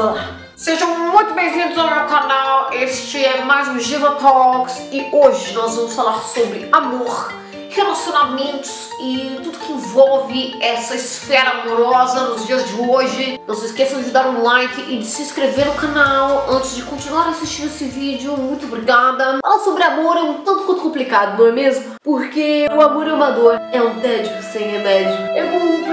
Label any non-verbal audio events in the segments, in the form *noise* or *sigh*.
Olá! Sejam muito bem-vindos ao meu canal, este é mais um Giva Talks e hoje nós vamos falar sobre amor, relacionamentos e tudo que envolve essa esfera amorosa nos dias de hoje. Não se esqueçam de dar um like e de se inscrever no canal antes de continuar assistindo esse vídeo. Muito obrigada. Falar sobre amor é um tanto quanto complicado, não é mesmo? Porque o amor é uma dor, é um tédio sem remédio. É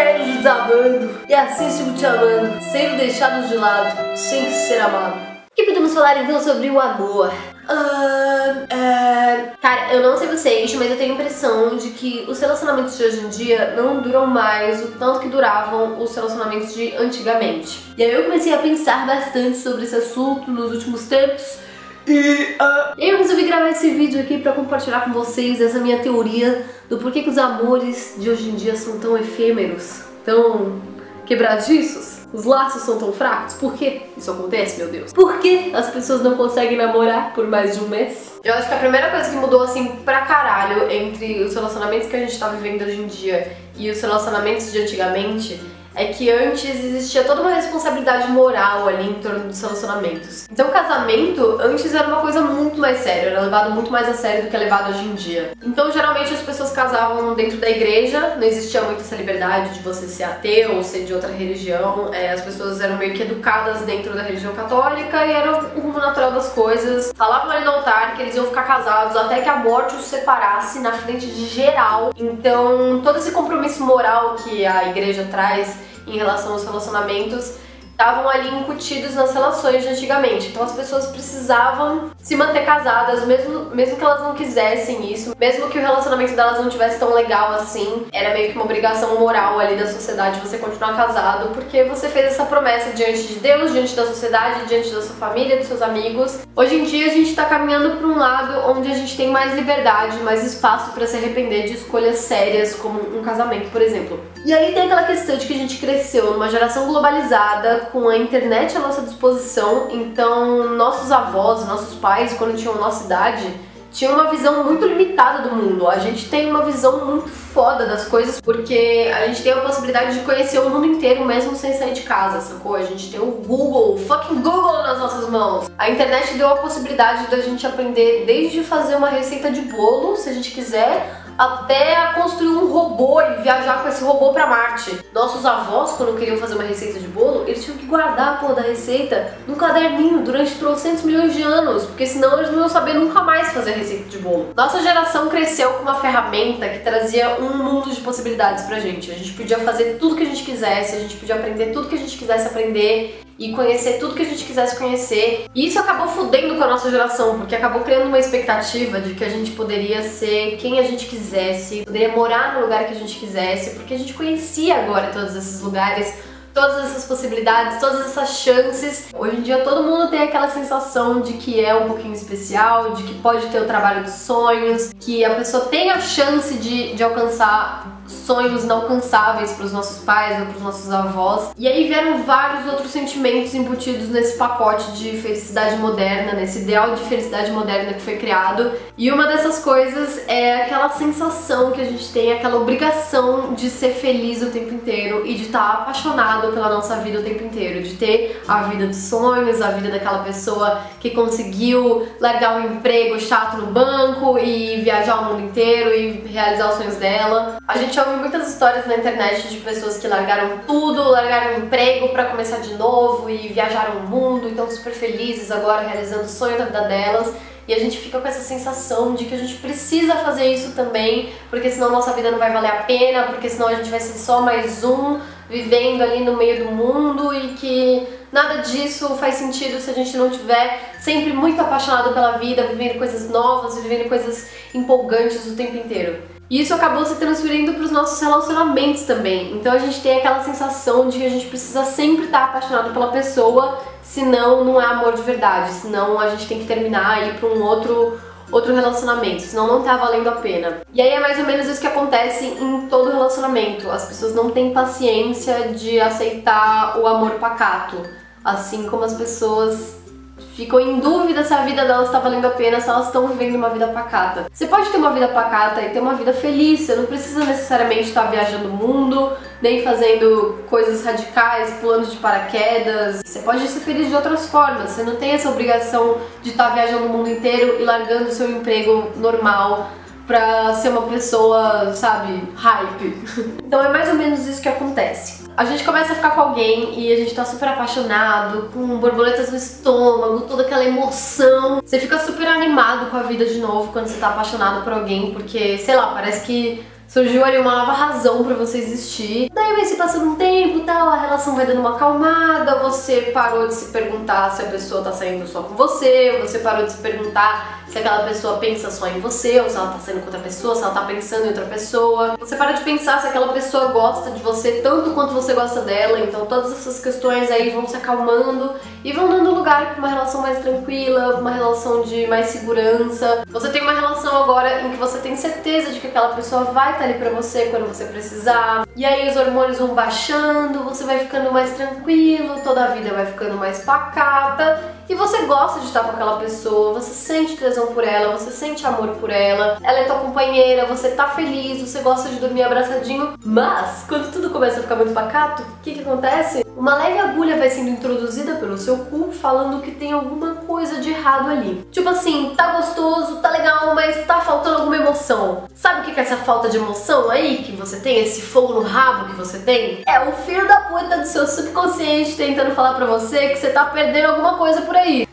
como um prédio desabando e assim sigo te amando, sendo deixado de lado, sem ser amado. O que podemos falar então sobre o amor? Ah, ah, cara, eu não sei vocês, mas eu tenho a impressão de que os relacionamentos de hoje em dia não duram mais o tanto que duravam os relacionamentos de antigamente. E aí eu comecei a pensar bastante sobre esse assunto nos últimos tempos. E uh, eu resolvi gravar esse vídeo aqui pra compartilhar com vocês essa minha teoria do porquê que os amores de hoje em dia são tão efêmeros, tão quebradiços. Os laços são tão fracos? Por que isso acontece, meu Deus? Por que as pessoas não conseguem namorar por mais de um mês? Eu acho que a primeira coisa que mudou assim pra caralho entre os relacionamentos que a gente tá vivendo hoje em dia e os relacionamentos de antigamente é que antes existia toda uma responsabilidade moral ali em torno dos relacionamentos. Então o casamento antes era uma coisa muito mais séria, era levado muito mais a sério do que é levado hoje em dia. Então geralmente as pessoas casavam dentro da igreja, não existia muito essa liberdade de você ser ateu ou ser de outra religião, é, as pessoas eram meio que educadas dentro da religião católica e era o rumo natural das coisas. Falavam ali no altar que eles iam ficar casados até que a morte os separasse na frente de geral. Então todo esse compromisso moral que a igreja traz em relação aos relacionamentos estavam ali incutidos nas relações de antigamente. Então as pessoas precisavam se manter casadas, mesmo, mesmo que elas não quisessem isso, mesmo que o relacionamento delas não tivesse tão legal assim, era meio que uma obrigação moral ali da sociedade você continuar casado, porque você fez essa promessa diante de Deus, diante da sociedade, diante da sua família, dos seus amigos. Hoje em dia a gente tá caminhando para um lado onde a gente tem mais liberdade, mais espaço para se arrepender de escolhas sérias, como um casamento, por exemplo. E aí tem aquela questão de que a gente cresceu numa geração globalizada, com a internet à nossa disposição, então nossos avós, nossos pais, quando tinham nossa idade, tinham uma visão muito limitada do mundo. A gente tem uma visão muito foda das coisas porque a gente tem a possibilidade de conhecer o mundo inteiro mesmo sem sair de casa, sacou? A gente tem o Google, o fucking Google nas nossas mãos. A internet deu a possibilidade da gente aprender desde fazer uma receita de bolo, se a gente quiser, até a construir um robô e viajar com esse robô para Marte. Nossos avós, quando queriam fazer uma receita de bolo, eles tinham que guardar a porra da receita num caderninho durante trocentos milhões de anos, porque senão eles não iam saber nunca mais fazer receita de bolo. Nossa geração cresceu com uma ferramenta que trazia um mundo de possibilidades pra gente. A gente podia fazer tudo que a gente quisesse, a gente podia aprender tudo que a gente quisesse aprender e conhecer tudo que a gente quisesse conhecer. E isso acabou fudendo com a nossa geração, porque acabou criando uma expectativa de que a gente poderia ser quem a gente quisesse, poderia morar no lugar que a gente quisesse, porque a gente conhecia agora todos esses lugares todas essas possibilidades, todas essas chances. Hoje em dia todo mundo tem aquela sensação de que é um pouquinho especial, de que pode ter o trabalho dos sonhos, que a pessoa tem a chance de, de alcançar sonhos inalcançáveis para os nossos pais ou para os nossos avós. E aí vieram vários outros sentimentos embutidos nesse pacote de felicidade moderna, nesse ideal de felicidade moderna que foi criado. E uma dessas coisas é aquela sensação que a gente tem, aquela obrigação de ser feliz o tempo inteiro e de estar tá apaixonado pela nossa vida o tempo inteiro, de ter a vida dos sonhos, a vida daquela pessoa que conseguiu largar um emprego chato no banco e viajar o mundo inteiro e realizar os sonhos dela. A gente ouve muitas histórias na internet de pessoas que largaram tudo, largaram o emprego para começar de novo e viajaram o mundo e estão super felizes agora realizando o sonho da vida delas. E a gente fica com essa sensação de que a gente precisa fazer isso também, porque senão nossa vida não vai valer a pena, porque senão a gente vai ser só mais um vivendo ali no meio do mundo e que nada disso faz sentido se a gente não tiver sempre muito apaixonado pela vida, vivendo coisas novas, vivendo coisas empolgantes o tempo inteiro. E isso acabou se transferindo para os nossos relacionamentos também. Então a gente tem aquela sensação de que a gente precisa sempre estar apaixonado pela pessoa, senão não é amor de verdade, senão a gente tem que terminar e ir para um outro outro relacionamento, senão não tá valendo a pena. E aí é mais ou menos isso que acontece em todo relacionamento. As pessoas não têm paciência de aceitar o amor pacato, assim como as pessoas ficam em dúvida se a vida delas está valendo a pena, se elas estão vivendo uma vida pacata. Você pode ter uma vida pacata e ter uma vida feliz, você não precisa necessariamente estar viajando o mundo, nem fazendo coisas radicais, pulando de paraquedas. Você pode ser feliz de outras formas, você não tem essa obrigação de estar viajando o mundo inteiro e largando seu emprego normal pra ser uma pessoa, sabe, hype. *laughs* então é mais ou menos isso que acontece. A gente começa a ficar com alguém e a gente tá super apaixonado, com borboletas no estômago, toda aquela emoção. Você fica super animado com a vida de novo quando você tá apaixonado por alguém, porque, sei lá, parece que surgiu ali uma nova razão para você existir. Daí vai se passando um tempo, tal, a relação vai dando uma acalmada, você parou de se perguntar se a pessoa tá saindo só com você, você parou de se perguntar se aquela pessoa pensa só em você, ou se ela tá saindo com outra pessoa, se ela tá pensando em outra pessoa. Você para de pensar se aquela pessoa gosta de você tanto quanto você gosta dela, então todas essas questões aí vão se acalmando e vão dando lugar para uma relação mais tranquila, uma relação de mais segurança. Você tem uma relação agora em que você tem certeza de que aquela pessoa vai estar ali para você quando você precisar. E aí os hormônios vão baixando, você vai ficando mais tranquilo, toda a vida vai ficando mais pacata e você gosta de estar com aquela pessoa, você sente tesão por ela, você sente amor por ela, ela é tua companheira, você tá feliz, você gosta de dormir abraçadinho, mas quando tudo começa a ficar muito pacato, o que que acontece? Uma leve agulha vai sendo introduzida pelo seu cu falando que tem alguma coisa de errado ali. Tipo assim, tá gostoso, tá legal, mas tá faltando alguma emoção. Sabe o que é essa falta de emoção aí que você tem, esse fogo no rabo que você tem? É o filho da puta do seu subconsciente tentando falar pra você que você tá perdendo alguma coisa por aí.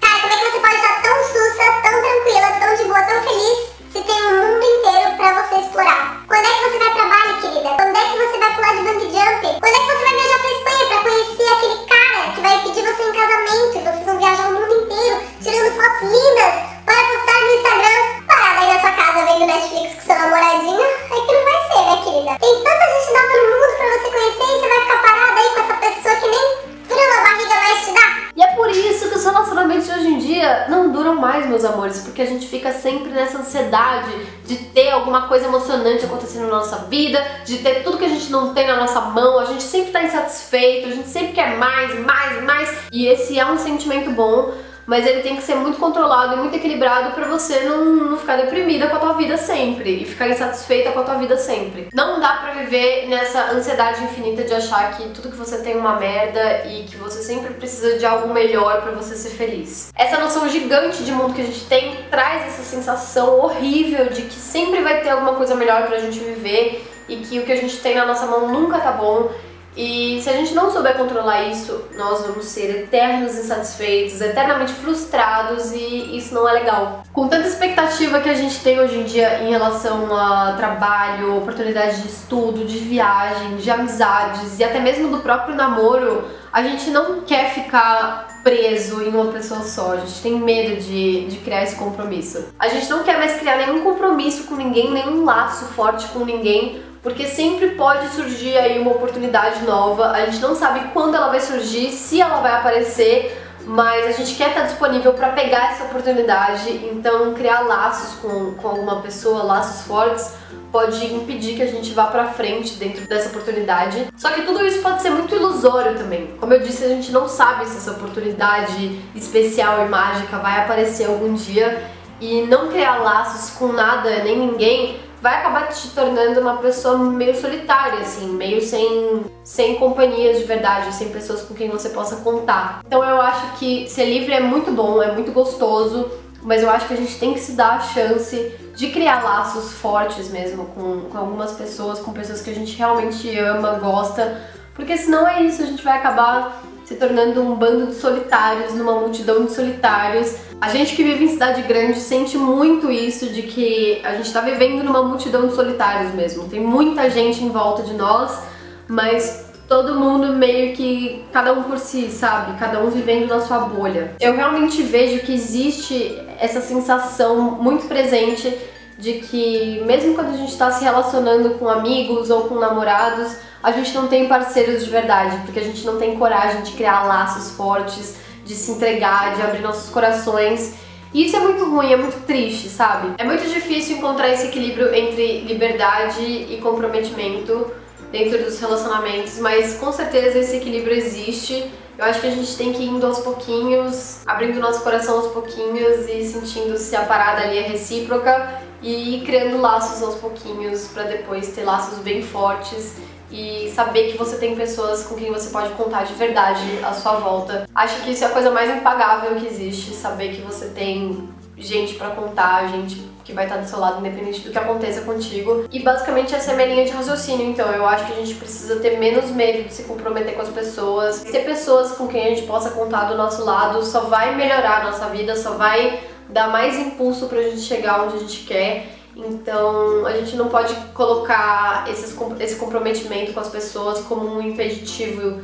Duram mais, meus amores, porque a gente fica sempre nessa ansiedade de ter alguma coisa emocionante acontecendo na nossa vida, de ter tudo que a gente não tem na nossa mão, a gente sempre tá insatisfeito, a gente sempre quer mais, mais, mais. E esse é um sentimento bom, mas ele tem que ser muito controlado e muito equilibrado para você não, não ficar deprimida com a tua vida sempre e ficar insatisfeita com a tua vida sempre. Não dá pra viver nessa ansiedade infinita de achar que tudo que você tem é uma merda e que você sempre precisa de algo melhor para você ser feliz. Essa noção gigante de mundo que a gente tem traz essa sensação horrível de que sempre vai ter alguma coisa melhor pra gente viver e que o que a gente tem na nossa mão nunca tá bom e se a gente não souber controlar isso, nós vamos ser eternos insatisfeitos, eternamente frustrados e isso não é legal. Com tanta expectativa que a gente tem hoje em dia em relação a trabalho, oportunidades de estudo, de viagem, de amizades e até mesmo do próprio namoro, a gente não quer ficar preso em uma pessoa só, a gente tem medo de, de criar esse compromisso. A gente não quer mais criar nenhum compromisso com ninguém, nenhum laço forte com ninguém, porque sempre pode surgir aí uma oportunidade nova. A gente não sabe quando ela vai surgir, se ela vai aparecer, mas a gente quer estar disponível para pegar essa oportunidade. Então, criar laços com, com alguma pessoa, laços fortes, pode impedir que a gente vá para frente dentro dessa oportunidade. Só que tudo isso pode ser muito ilusório também. Como eu disse, a gente não sabe se essa oportunidade especial e mágica vai aparecer algum dia e não criar laços com nada nem ninguém vai acabar te tornando uma pessoa meio solitária, assim, meio sem, sem companhias de verdade, sem pessoas com quem você possa contar. Então eu acho que ser livre é muito bom, é muito gostoso, mas eu acho que a gente tem que se dar a chance de criar laços fortes mesmo com, com algumas pessoas, com pessoas que a gente realmente ama, gosta, porque senão é isso, a gente vai acabar se tornando um bando de solitários, numa multidão de solitários. A gente que vive em cidade grande sente muito isso de que a gente está vivendo numa multidão de solitários mesmo. Tem muita gente em volta de nós, mas todo mundo meio que cada um por si, sabe? Cada um vivendo na sua bolha. Eu realmente vejo que existe essa sensação muito presente de que mesmo quando a gente está se relacionando com amigos ou com namorados, a gente não tem parceiros de verdade, porque a gente não tem coragem de criar laços fortes, de se entregar, de abrir nossos corações. E isso é muito ruim, é muito triste, sabe? É muito difícil encontrar esse equilíbrio entre liberdade e comprometimento dentro dos relacionamentos, mas com certeza esse equilíbrio existe Eu acho que a gente tem que ir indo aos pouquinhos, abrindo nosso coração aos pouquinhos e sentindo se a parada ali é recíproca e ir criando laços aos pouquinhos para depois ter laços bem fortes e saber que você tem pessoas com quem você pode contar de verdade à sua volta. Acho que isso é a coisa mais impagável que existe, saber que você tem gente para contar, gente que vai estar do seu lado independente do que aconteça contigo. E basicamente essa é a minha linha de raciocínio, então eu acho que a gente precisa ter menos medo de se comprometer com as pessoas. Ter pessoas com quem a gente possa contar do nosso lado só vai melhorar a nossa vida, só vai dar mais impulso pra gente chegar onde a gente quer. Então a gente não pode colocar esses, esse comprometimento com as pessoas como um impeditivo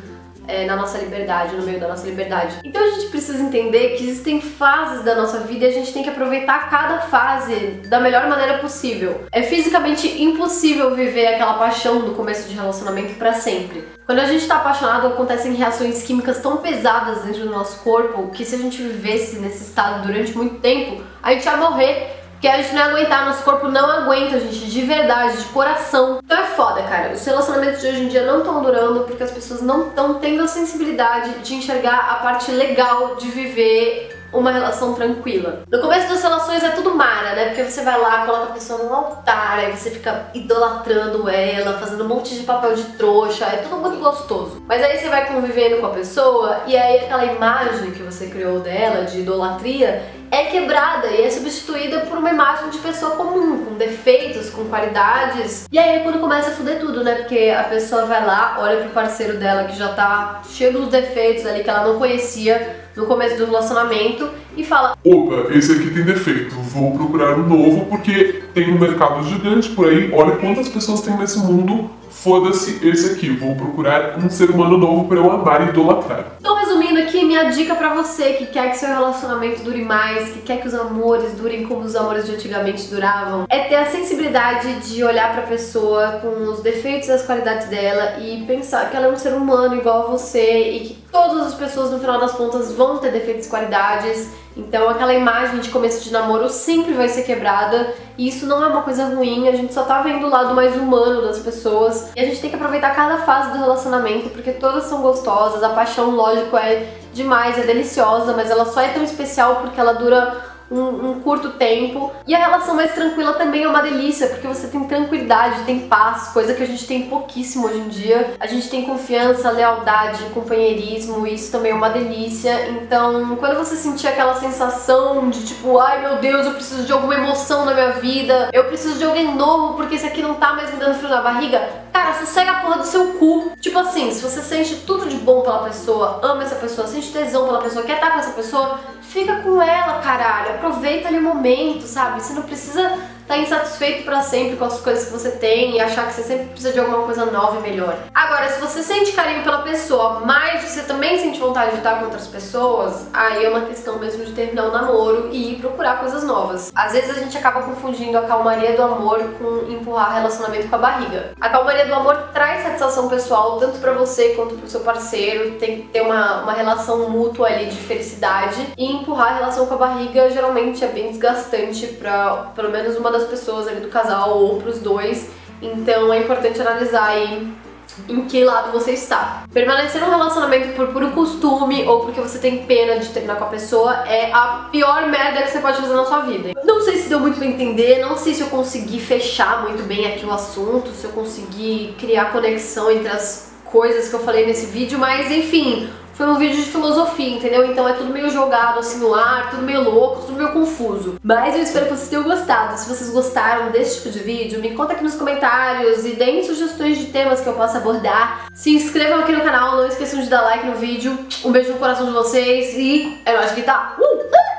é, na nossa liberdade, no meio da nossa liberdade. Então a gente precisa entender que existem fases da nossa vida e a gente tem que aproveitar cada fase da melhor maneira possível. É fisicamente impossível viver aquela paixão do começo de relacionamento para sempre. Quando a gente está apaixonado, acontecem reações químicas tão pesadas dentro do nosso corpo que se a gente vivesse nesse estado durante muito tempo, a gente ia morrer que a gente não aguentar, nosso corpo não aguenta, gente, de verdade, de coração. Então é foda, cara. Os relacionamentos de hoje em dia não estão durando porque as pessoas não estão tendo a sensibilidade de enxergar a parte legal de viver uma relação tranquila. No começo das relações é tudo mara, né? Porque você vai lá, coloca a pessoa no altar, aí você fica idolatrando ela, fazendo um monte de papel de trouxa, é tudo muito gostoso. Mas aí você vai convivendo com a pessoa e aí aquela imagem que você criou dela de idolatria é quebrada e é substituída por uma imagem de pessoa comum, com defeitos, com qualidades. E aí é quando começa a fuder tudo, né? Porque a pessoa vai lá, olha pro parceiro dela que já tá cheio dos defeitos ali que ela não conhecia no começo do relacionamento e fala: Opa, esse aqui tem defeito, vou procurar um novo porque tem um mercado gigante por aí. Olha quantas pessoas tem nesse mundo. Foda-se esse aqui, vou procurar um ser humano novo para eu amar e idolatrar. Resumindo aqui, minha dica para você que quer que seu relacionamento dure mais, que quer que os amores durem como os amores de antigamente duravam, é ter a sensibilidade de olhar para a pessoa com os defeitos e as qualidades dela e pensar que ela é um ser humano igual a você e que todas as pessoas no final das contas vão ter defeitos e qualidades. Então aquela imagem de começo de namoro sempre vai ser quebrada. E isso não é uma coisa ruim, a gente só tá vendo o lado mais humano das pessoas. E a gente tem que aproveitar cada fase do relacionamento porque todas são gostosas, a paixão, lógico, é demais, é deliciosa, mas ela só é tão especial porque ela dura um, um, curto tempo. E a relação mais tranquila também é uma delícia, porque você tem tranquilidade, tem paz, coisa que a gente tem pouquíssimo hoje em dia. A gente tem confiança, lealdade, companheirismo, isso também é uma delícia. Então, quando você sentir aquela sensação de tipo, ai meu Deus, eu preciso de alguma emoção na minha vida, eu preciso de alguém novo porque esse aqui não tá mais me dando frio na barriga, cara, sossega a porra do seu cu. Tipo assim, se você sente tudo de bom pela pessoa, ama essa pessoa, sente tesão pela pessoa, quer estar com essa pessoa, fica com ela, caralho. Aproveita ali o momento, sabe? Você não precisa tá insatisfeito para sempre com as coisas que você tem e achar que você sempre precisa de alguma coisa nova e melhor. Agora, se você sente carinho pela pessoa, mas você também sente vontade de estar com outras pessoas, aí é uma questão mesmo de terminar o namoro e procurar coisas novas. Às vezes a gente acaba confundindo a calmaria do amor com empurrar relacionamento com a barriga. A calmaria do amor traz satisfação pessoal tanto para você quanto pro seu parceiro, tem que ter uma, uma relação mútua ali de felicidade e empurrar a relação com a barriga geralmente é bem desgastante para pelo menos uma das pessoas ali do casal ou pros dois. Então é importante analisar aí em que lado você está. Permanecer num relacionamento por puro costume ou porque você tem pena de terminar com a pessoa é a pior merda que você pode fazer na sua vida. Não sei se deu muito pra entender, não sei se eu consegui fechar muito bem aqui o assunto, se eu consegui criar conexão entre as coisas que eu falei nesse vídeo, mas enfim, foi um vídeo de filosofia, entendeu? Então é tudo meio jogado assim no ar, tudo meio louco, tudo meio confuso. Mas eu espero que vocês tenham gostado. Se vocês gostaram desse tipo de vídeo, me conta aqui nos comentários e deem sugestões de temas que eu possa abordar. Se inscrevam aqui no canal, não esqueçam de dar like no vídeo. Um beijo no coração de vocês e é nóis que tá! Uh!